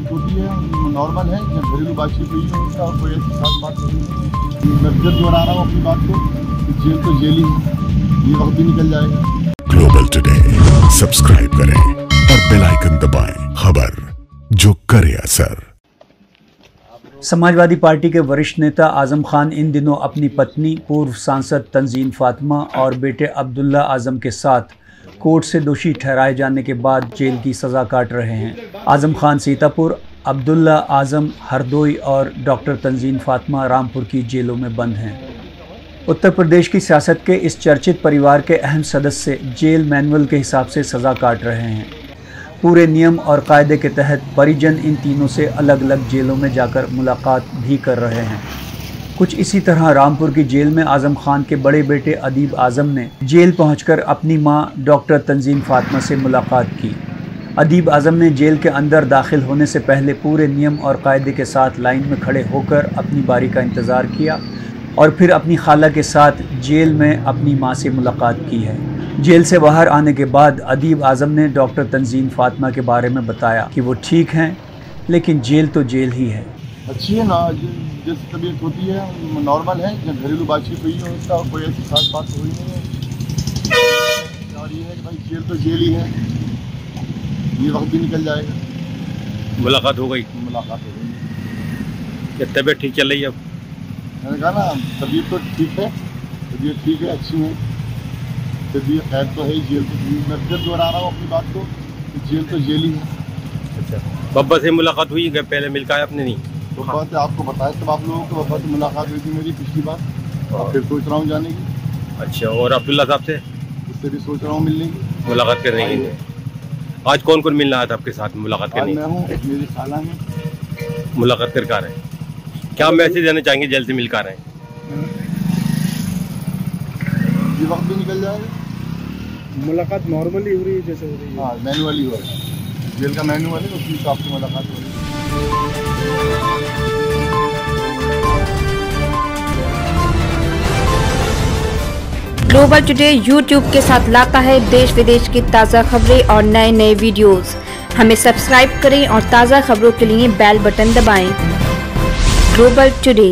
तबीयत होती है नॉर्मल है जब घरेलू बातचीत हुई है उसका कोई ऐसी खास बात नहीं है। मैं फिर दोहरा रहा हूँ अपनी बात को कि जेल तो जेल ही ये वक्त भी निकल जाएगा। ग्लोबल टुडे सब्सक्राइब करें और बेल आइकन दबाएँ खबर जो करे असर। समाजवादी पार्टी के वरिष्ठ नेता आज़म खान इन दिनों अपनी पत्नी पूर्व सांसद तंजीन फातिमा और बेटे अब्दुल्ला आज़म के साथ कोर्ट से दोषी ठहराए जाने के बाद जेल की सज़ा काट रहे हैं। आज़म खान सीतापुर, अब्दुल्ला आज़म हरदोई और डॉक्टर तंजीन फातिमा रामपुर की जेलों में बंद हैं। उत्तर प्रदेश की सियासत के इस चर्चित परिवार के अहम सदस्य जेल मैनुअल के हिसाब से सज़ा काट रहे हैं। पूरे नियम और कायदे के तहत परिजन इन तीनों से अलग अलग जेलों में जाकर मुलाकात भी कर रहे हैं। कुछ इसी तरह रामपुर की जेल में आज़म खान के बड़े बेटे अदीब आज़म ने जेल पहुंचकर अपनी माँ डॉक्टर तंजीम फातिमा से मुलाकात की। अदीब आज़म ने जेल के अंदर दाखिल होने से पहले पूरे नियम और कायदे के साथ लाइन में खड़े होकर अपनी बारी का इंतज़ार किया और फिर अपनी खाला के साथ जेल में अपनी माँ से मुलाकात की है। जेल से बाहर आने के बाद अदीब आज़म ने डॉक्टर तंजीम फातिमा के बारे में बताया कि वो ठीक हैं, लेकिन जेल तो जेल ही है। अच्छी है ना जैसी तबीयत होती है, नॉर्मल है जब घरेलू बातचीत हुई है उसका, कोई ऐसी खास बात हुई नहीं है। और ये है कि भाई जेल तो जेल ही है। ये वक्त भी निकल जाएगा। मुलाकात हो गई। मुलाकात हो गई। क्या तबीयत ठीक चल रही है अब? मैंने कहा ना तबीयत तो ठीक है तबीयत ठीक है अच्छी है। तबीयत खैर तो है ही जेल तो मैं फिर दोहरा रहा हूँ अपनी बात को जेल तो जेल ही है। अच्छा। बब्बा से मुलाकात हुई है पहले मिलकर आए आपने नहीं? तो बात आपको बताया तब आप लोगों को बब्बा से मुलाकात हुई थी मेरी पिछली बार और फिर सोच रहा हूँ जाने की। अच्छा और अब्दुल्ला साहब से? उससे भी सोच रहा हूँ मिलने की। मुलाकात करने की आज कौन कौन मिलना आया था आपके साथ मुलाकात करने? मैं हूँ मेरी खाला है। मुलाकात करके आ रहे हैं। क्या मैसेज देना चाहेंगे जेल से मिल कर रहे हैं? ये वक्त भी निकल जाएगा। मुलाकात नॉर्मली हो रही है जैसे हो रही है। हाँ मैनुअली हो रहा है। जेल का मैनुअल है उसके हिसाब से मुलाकात हो रही है। ग्लोबल टुडे यूट्यूब के साथ लाता है देश विदेश की ताज़ा खबरें और नए नए वीडियोस। हमें सब्सक्राइब करें और ताज़ा खबरों के लिए बेल बटन दबाएँ। Global Today